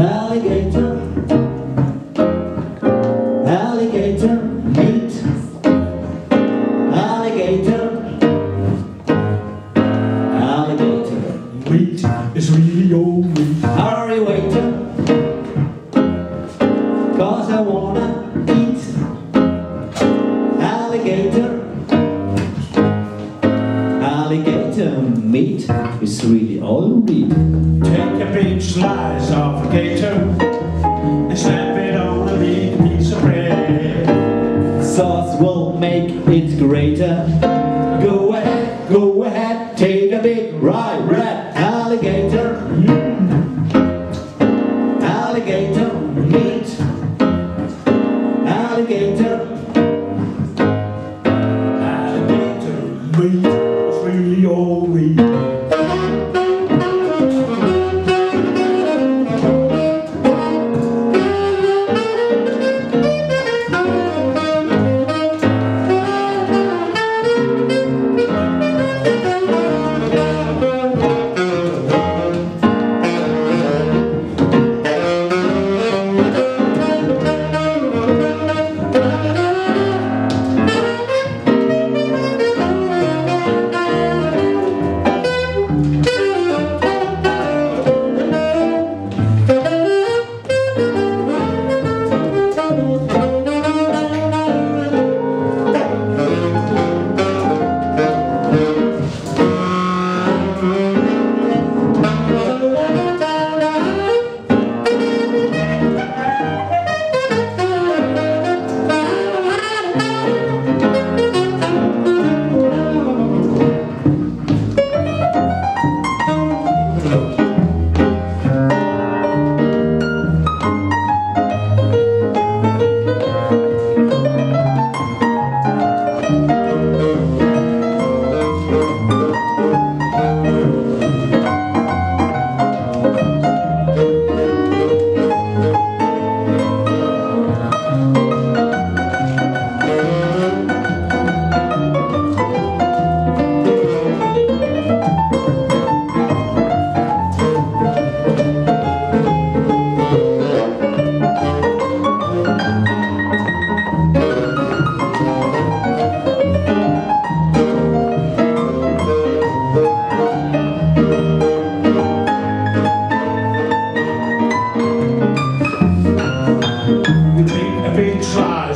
Alligator, alligator alligator, alligator Meat really old. Hurry, cause I wanna Alligator meat is really all you need. Take a big slice of a gator and slap it on a big piece of bread. Sauce will make it greater. Go ahead, go ahead, take a big ride,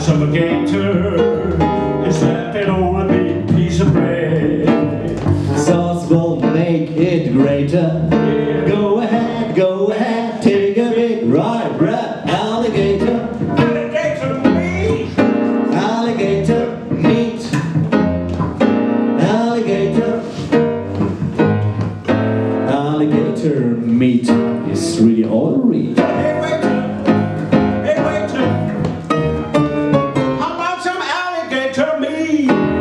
a gator it on a big piece of bread. Sauce will make it greater. Go ahead, go ahead, take a big ride, red alligator. Alligator meat! Alligator meat. Alligator. Alligator meat. you.